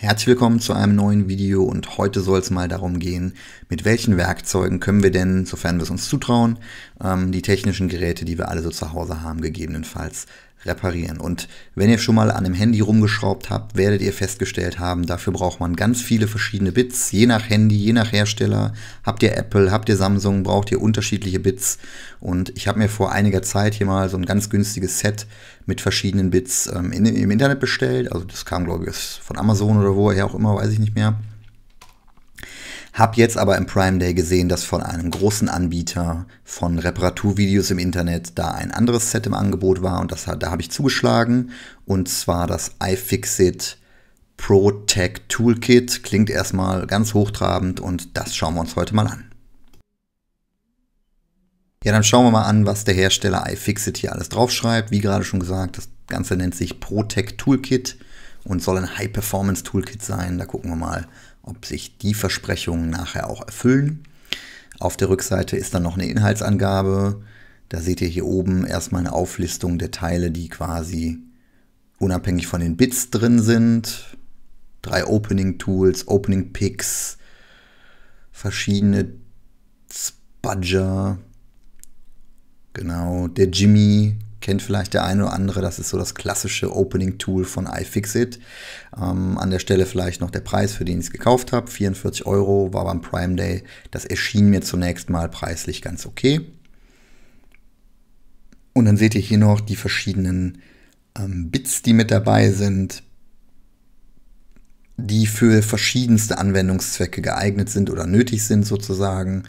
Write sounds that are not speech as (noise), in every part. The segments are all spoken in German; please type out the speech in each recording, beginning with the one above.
Herzlich willkommen zu einem neuen Video und heute soll es mal darum gehen, mit welchen Werkzeugen können wir denn, sofern wir es uns zutrauen, ähm, die technischen Geräte, die wir alle so zu Hause haben, gegebenenfalls reparieren. Und wenn ihr schon mal an dem Handy rumgeschraubt habt, werdet ihr festgestellt haben, dafür braucht man ganz viele verschiedene Bits, je nach Handy, je nach Hersteller. Habt ihr Apple, habt ihr Samsung, braucht ihr unterschiedliche Bits. Und ich habe mir vor einiger Zeit hier mal so ein ganz günstiges Set mit verschiedenen Bits ähm, in, im Internet bestellt. Also das kam, glaube ich, von Amazon oder woher auch immer, weiß ich nicht mehr. Hab jetzt aber im Prime Day gesehen, dass von einem großen Anbieter von Reparaturvideos im Internet da ein anderes Set im Angebot war und das, da habe ich zugeschlagen und zwar das iFixit ProTech Toolkit. Klingt erstmal ganz hochtrabend und das schauen wir uns heute mal an. Ja, dann schauen wir mal an, was der Hersteller iFixit hier alles draufschreibt. Wie gerade schon gesagt, das Ganze nennt sich ProTech Toolkit und soll ein High-Performance Toolkit sein. Da gucken wir mal, ob sich die Versprechungen nachher auch erfüllen. Auf der Rückseite ist dann noch eine Inhaltsangabe. Da seht ihr hier oben erstmal eine Auflistung der Teile, die quasi unabhängig von den Bits drin sind. Drei Opening Tools, Opening Picks, verschiedene Spudger. Genau, der Jimmy Kennt vielleicht der eine oder andere, das ist so das klassische Opening-Tool von iFixit. Ähm, an der Stelle vielleicht noch der Preis, für den ich es gekauft habe. 44 Euro war beim Prime Day. Das erschien mir zunächst mal preislich ganz okay. Und dann seht ihr hier noch die verschiedenen ähm, Bits, die mit dabei sind, die für verschiedenste Anwendungszwecke geeignet sind oder nötig sind sozusagen.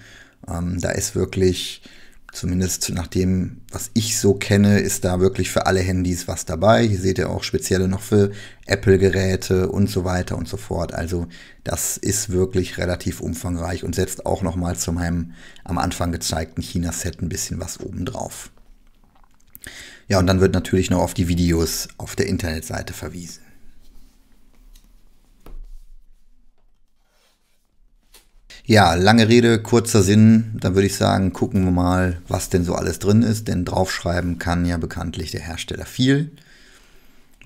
Ähm, da ist wirklich Zumindest nach dem, was ich so kenne, ist da wirklich für alle Handys was dabei. Hier seht ihr auch spezielle noch für Apple-Geräte und so weiter und so fort. Also das ist wirklich relativ umfangreich und setzt auch nochmal zu meinem am Anfang gezeigten China-Set ein bisschen was oben drauf. Ja, und dann wird natürlich noch auf die Videos auf der Internetseite verwiesen. Ja, lange Rede, kurzer Sinn. Dann würde ich sagen, gucken wir mal, was denn so alles drin ist. Denn draufschreiben kann ja bekanntlich der Hersteller viel.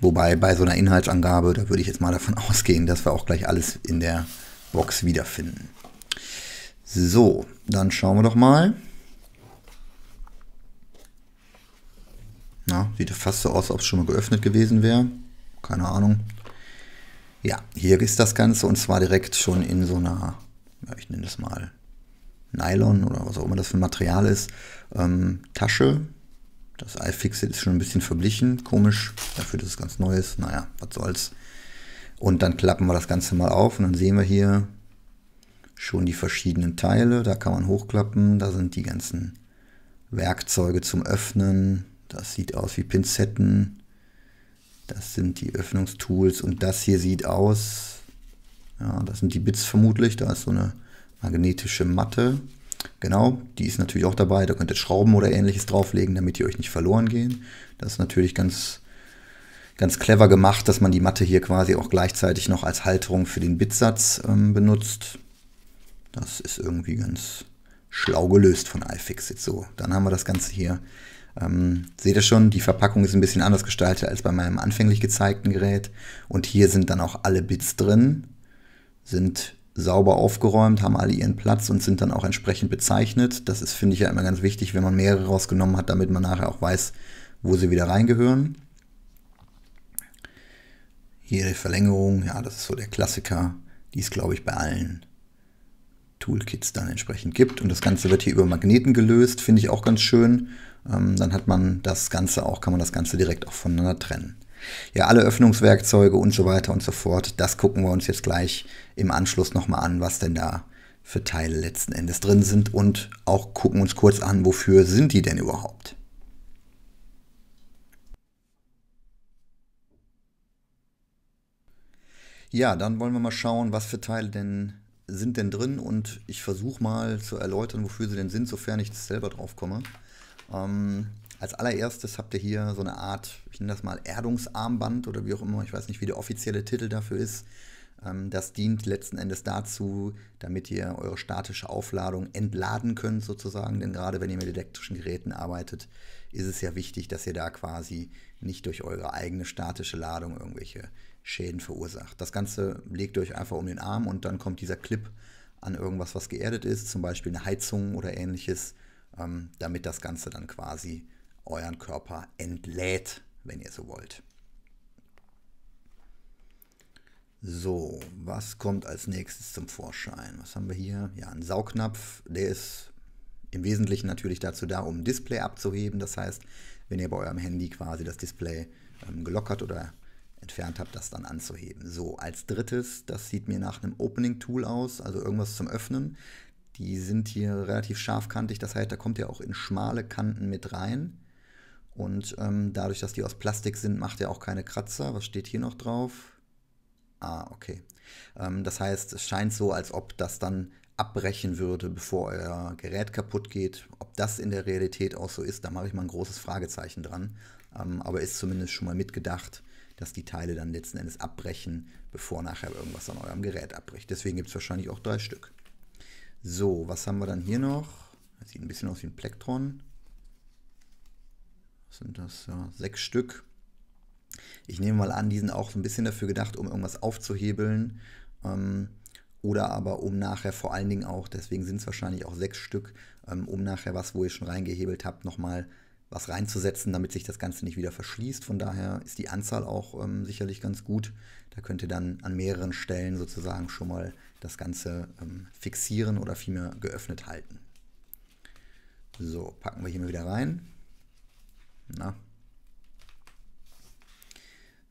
Wobei bei so einer Inhaltsangabe, da würde ich jetzt mal davon (laughs) ausgehen, dass wir auch gleich alles in der Box wiederfinden. So, dann schauen wir doch mal. Na, sieht fast so aus, als ob es schon mal geöffnet gewesen wäre. Keine Ahnung. Ja, hier ist das Ganze und zwar direkt schon in so einer ja, ich nenne das mal Nylon oder was auch immer das für ein Material ist, ähm, Tasche. Das iFixit ist schon ein bisschen verblichen, komisch, dafür, dass es ganz neu ist. Naja, was soll's. Und dann klappen wir das Ganze mal auf und dann sehen wir hier schon die verschiedenen Teile. Da kann man hochklappen, da sind die ganzen Werkzeuge zum Öffnen. Das sieht aus wie Pinzetten. Das sind die Öffnungstools und das hier sieht aus, ja, das sind die Bits vermutlich. Da ist so eine magnetische Matte. Genau, die ist natürlich auch dabei. Da könnt ihr Schrauben oder ähnliches drauflegen, damit die euch nicht verloren gehen. Das ist natürlich ganz, ganz clever gemacht, dass man die Matte hier quasi auch gleichzeitig noch als Halterung für den Bitsatz ähm, benutzt. Das ist irgendwie ganz schlau gelöst von iFixit. So, dann haben wir das Ganze hier. Ähm, seht ihr schon, die Verpackung ist ein bisschen anders gestaltet als bei meinem anfänglich gezeigten Gerät. Und hier sind dann auch alle Bits drin sind sauber aufgeräumt, haben alle ihren Platz und sind dann auch entsprechend bezeichnet. Das ist, finde ich, ja immer ganz wichtig, wenn man mehrere rausgenommen hat, damit man nachher auch weiß, wo sie wieder reingehören. Hier die Verlängerung, ja, das ist so der Klassiker, die es, glaube ich, bei allen Toolkits dann entsprechend gibt. Und das Ganze wird hier über Magneten gelöst, finde ich auch ganz schön. Ähm, dann hat man das Ganze auch, kann man das Ganze direkt auch voneinander trennen. Ja, alle Öffnungswerkzeuge und so weiter und so fort, das gucken wir uns jetzt gleich im Anschluss nochmal an, was denn da für Teile letzten Endes drin sind und auch gucken uns kurz an, wofür sind die denn überhaupt. Ja, dann wollen wir mal schauen, was für Teile denn sind denn drin und ich versuche mal zu erläutern, wofür sie denn sind, sofern ich selber drauf komme. Ähm, als allererstes habt ihr hier so eine Art, ich nenne das mal Erdungsarmband oder wie auch immer, ich weiß nicht, wie der offizielle Titel dafür ist. Ähm, das dient letzten Endes dazu, damit ihr eure statische Aufladung entladen könnt sozusagen. Denn gerade wenn ihr mit elektrischen Geräten arbeitet, ist es ja wichtig, dass ihr da quasi nicht durch eure eigene statische Ladung irgendwelche Schäden verursacht. Das Ganze legt euch einfach um den Arm und dann kommt dieser Clip an irgendwas, was geerdet ist, zum Beispiel eine Heizung oder ähnliches, ähm, damit das Ganze dann quasi euren Körper entlädt, wenn ihr so wollt. So, was kommt als nächstes zum Vorschein? Was haben wir hier? Ja, ein Saugnapf, der ist im Wesentlichen natürlich dazu da, um Display abzuheben. Das heißt, wenn ihr bei eurem Handy quasi das Display ähm, gelockert oder entfernt habt, das dann anzuheben. So, als drittes, das sieht mir nach einem Opening-Tool aus, also irgendwas zum Öffnen. Die sind hier relativ scharfkantig, das heißt, da kommt ihr auch in schmale Kanten mit rein. Und ähm, dadurch, dass die aus Plastik sind, macht ihr auch keine Kratzer. Was steht hier noch drauf? Ah, okay. Ähm, das heißt, es scheint so, als ob das dann abbrechen würde, bevor euer Gerät kaputt geht. Ob das in der Realität auch so ist, da mache ich mal ein großes Fragezeichen dran. Ähm, aber ist zumindest schon mal mitgedacht, dass die Teile dann letzten Endes abbrechen, bevor nachher irgendwas an eurem Gerät abbricht. Deswegen gibt es wahrscheinlich auch drei Stück. So, was haben wir dann hier noch? Das sieht ein bisschen aus wie ein Plektron. Sind das? Ja, sechs Stück. Ich nehme mal an, die sind auch so ein bisschen dafür gedacht, um irgendwas aufzuhebeln. Ähm, oder aber um nachher vor allen Dingen auch, deswegen sind es wahrscheinlich auch sechs Stück, ähm, um nachher was, wo ihr schon reingehebelt habt, nochmal was reinzusetzen, damit sich das Ganze nicht wieder verschließt. Von daher ist die Anzahl auch ähm, sicherlich ganz gut. Da könnt ihr dann an mehreren Stellen sozusagen schon mal das Ganze ähm, fixieren oder vielmehr geöffnet halten. So, packen wir hier mal wieder rein. Na,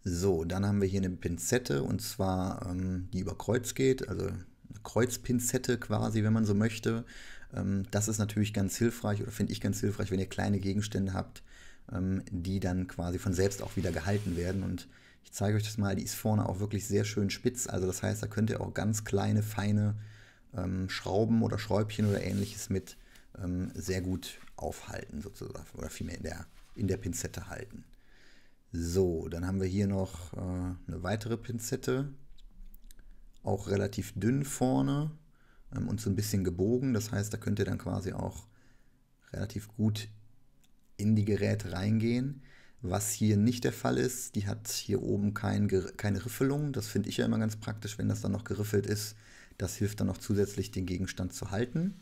so, dann haben wir hier eine Pinzette und zwar ähm, die über Kreuz geht, also eine Kreuzpinzette quasi, wenn man so möchte. Ähm, das ist natürlich ganz hilfreich oder finde ich ganz hilfreich, wenn ihr kleine Gegenstände habt, ähm, die dann quasi von selbst auch wieder gehalten werden. Und ich zeige euch das mal, die ist vorne auch wirklich sehr schön spitz. Also das heißt, da könnt ihr auch ganz kleine, feine ähm, Schrauben oder Schräubchen oder ähnliches mit ähm, sehr gut aufhalten sozusagen oder vielmehr in der, in der Pinzette halten. So, dann haben wir hier noch äh, eine weitere Pinzette. Auch relativ dünn vorne ähm, und so ein bisschen gebogen. Das heißt, da könnt ihr dann quasi auch relativ gut in die Geräte reingehen. Was hier nicht der Fall ist, die hat hier oben kein, keine Riffelung. Das finde ich ja immer ganz praktisch, wenn das dann noch geriffelt ist. Das hilft dann noch zusätzlich, den Gegenstand zu halten.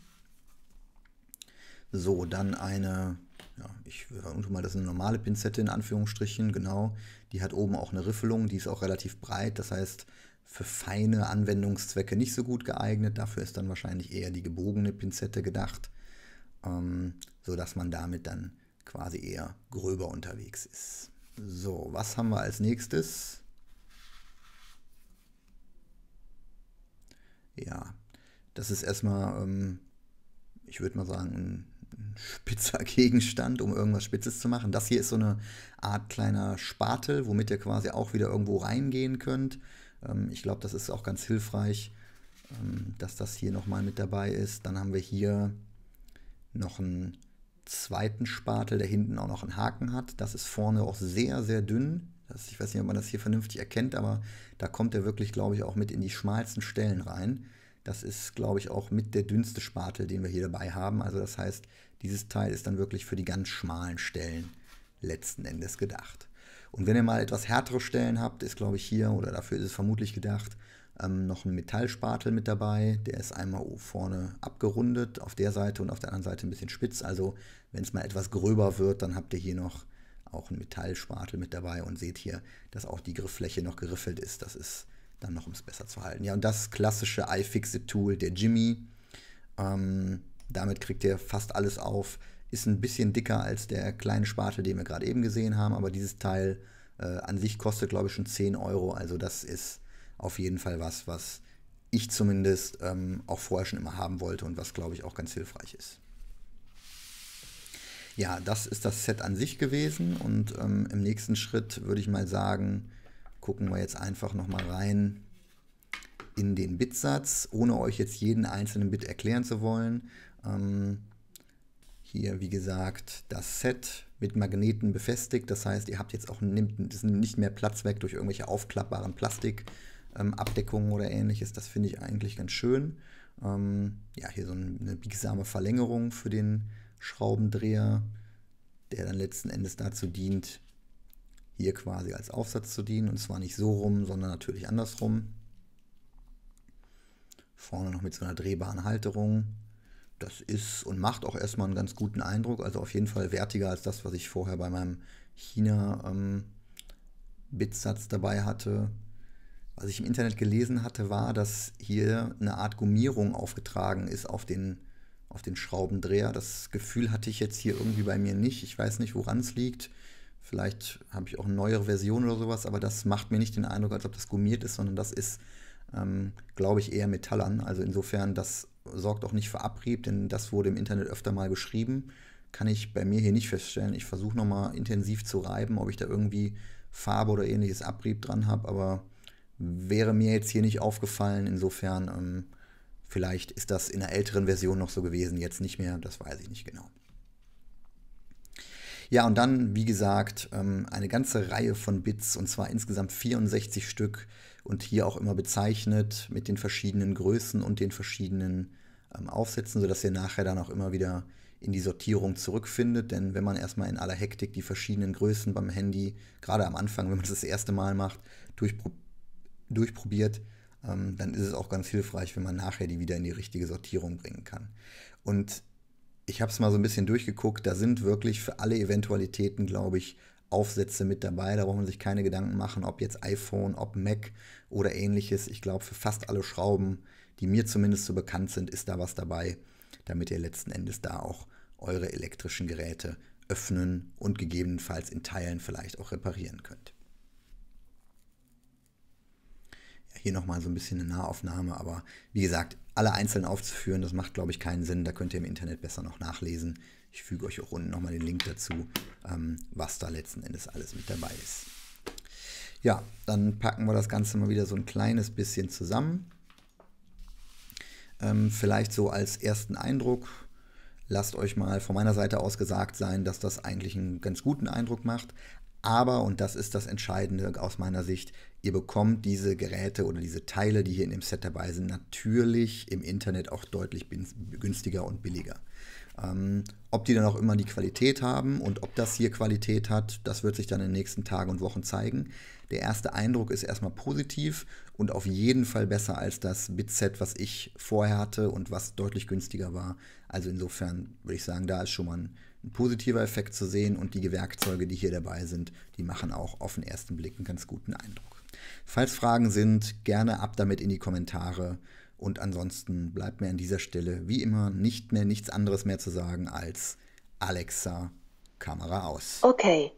So, dann eine ja, ich vermute mal, das ist eine normale Pinzette in Anführungsstrichen, genau. Die hat oben auch eine Riffelung, die ist auch relativ breit, das heißt für feine Anwendungszwecke nicht so gut geeignet. Dafür ist dann wahrscheinlich eher die gebogene Pinzette gedacht, ähm, sodass man damit dann quasi eher gröber unterwegs ist. So, was haben wir als nächstes? Ja, das ist erstmal, ähm, ich würde mal sagen, ein spitzer Gegenstand, um irgendwas Spitzes zu machen. Das hier ist so eine Art kleiner Spatel, womit ihr quasi auch wieder irgendwo reingehen könnt. Ähm, ich glaube, das ist auch ganz hilfreich, ähm, dass das hier nochmal mit dabei ist. Dann haben wir hier noch einen zweiten Spatel, der hinten auch noch einen Haken hat. Das ist vorne auch sehr, sehr dünn. Das, ich weiß nicht, ob man das hier vernünftig erkennt, aber da kommt er wirklich, glaube ich, auch mit in die schmalsten Stellen rein. Das ist, glaube ich, auch mit der dünnste Spatel, den wir hier dabei haben. Also das heißt, dieses Teil ist dann wirklich für die ganz schmalen Stellen letzten Endes gedacht. Und wenn ihr mal etwas härtere Stellen habt, ist, glaube ich, hier, oder dafür ist es vermutlich gedacht, ähm, noch ein Metallspatel mit dabei. Der ist einmal vorne abgerundet, auf der Seite und auf der anderen Seite ein bisschen spitz. Also wenn es mal etwas gröber wird, dann habt ihr hier noch auch einen Metallspatel mit dabei und seht hier, dass auch die Grifffläche noch geriffelt ist. Das ist dann noch, um es besser zu halten. Ja, und das klassische iFixit-Tool, der Jimmy, ähm, damit kriegt ihr fast alles auf. Ist ein bisschen dicker als der kleine Spatel, den wir gerade eben gesehen haben, aber dieses Teil äh, an sich kostet, glaube ich, schon 10 Euro. Also das ist auf jeden Fall was, was ich zumindest ähm, auch vorher schon immer haben wollte und was, glaube ich, auch ganz hilfreich ist. Ja, das ist das Set an sich gewesen und ähm, im nächsten Schritt würde ich mal sagen, gucken wir jetzt einfach nochmal rein in den Bitsatz, ohne euch jetzt jeden einzelnen Bit erklären zu wollen. Ähm, hier, wie gesagt, das Set mit Magneten befestigt. Das heißt, ihr habt jetzt auch nimmt, nicht mehr Platz weg durch irgendwelche aufklappbaren Plastik. ähm, oder ähnliches. Das finde ich eigentlich ganz schön. Ähm, ja, hier so eine biegsame Verlängerung für den Schraubendreher, der dann letzten Endes dazu dient, hier quasi als Aufsatz zu dienen. Und zwar nicht so rum, sondern natürlich andersrum. Vorne noch mit so einer drehbaren Halterung. Das ist und macht auch erstmal einen ganz guten Eindruck. Also auf jeden Fall wertiger als das, was ich vorher bei meinem China-Bitsatz ähm, dabei hatte. Was ich im Internet gelesen hatte, war, dass hier eine Art Gummierung aufgetragen ist auf den, auf den Schraubendreher. Das Gefühl hatte ich jetzt hier irgendwie bei mir nicht. Ich weiß nicht, woran es liegt. Vielleicht habe ich auch eine neuere Version oder sowas, aber das macht mir nicht den Eindruck, als ob das gummiert ist, sondern das ist, ähm, glaube ich, eher Metallern. Also insofern, das sorgt auch nicht für Abrieb, denn das wurde im Internet öfter mal beschrieben. Kann ich bei mir hier nicht feststellen. Ich versuche nochmal intensiv zu reiben, ob ich da irgendwie Farbe oder ähnliches Abrieb dran habe, aber wäre mir jetzt hier nicht aufgefallen. Insofern, ähm, vielleicht ist das in einer älteren Version noch so gewesen, jetzt nicht mehr, das weiß ich nicht genau. Ja, und dann, wie gesagt, ähm, eine ganze Reihe von Bits, und zwar insgesamt 64 Stück und hier auch immer bezeichnet mit den verschiedenen Größen und den verschiedenen ähm, Aufsätzen, sodass ihr nachher dann auch immer wieder in die Sortierung zurückfindet. Denn wenn man erstmal in aller Hektik die verschiedenen Größen beim Handy, gerade am Anfang, wenn man das das erste Mal macht, durchpro durchprobiert, ähm, dann ist es auch ganz hilfreich, wenn man nachher die wieder in die richtige Sortierung bringen kann. Und ich habe es mal so ein bisschen durchgeguckt, da sind wirklich für alle Eventualitäten, glaube ich, Aufsätze mit dabei. Da braucht man sich keine Gedanken machen, ob jetzt iPhone, ob Mac oder ähnliches. Ich glaube, für fast alle Schrauben, die mir zumindest so bekannt sind, ist da was dabei, damit ihr letzten Endes da auch eure elektrischen Geräte öffnen und gegebenenfalls in Teilen vielleicht auch reparieren könnt. Hier nochmal so ein bisschen eine Nahaufnahme, aber wie gesagt, alle einzeln aufzuführen, das macht, glaube ich, keinen Sinn. Da könnt ihr im Internet besser noch nachlesen. Ich füge euch auch unten nochmal den Link dazu, ähm, was da letzten Endes alles mit dabei ist. Ja, dann packen wir das Ganze mal wieder so ein kleines bisschen zusammen. Ähm, vielleicht so als ersten Eindruck. Lasst euch mal von meiner Seite aus gesagt sein, dass das eigentlich einen ganz guten Eindruck macht. Aber, und das ist das Entscheidende aus meiner Sicht, ihr bekommt diese Geräte oder diese Teile, die hier in dem Set dabei sind, natürlich im Internet auch deutlich günstiger und billiger. Ähm, ob die dann auch immer die Qualität haben und ob das hier Qualität hat, das wird sich dann in den nächsten Tagen und Wochen zeigen. Der erste Eindruck ist erstmal positiv und auf jeden Fall besser als das Bitset, was ich vorher hatte und was deutlich günstiger war. Also insofern würde ich sagen, da ist schon mal ein, ein positiver Effekt zu sehen und die Werkzeuge, die hier dabei sind, die machen auch auf den ersten Blick einen ganz guten Eindruck. Falls Fragen sind, gerne ab damit in die Kommentare. Und ansonsten bleibt mir an dieser Stelle wie immer nicht mehr nichts anderes mehr zu sagen als Alexa, Kamera aus. Okay.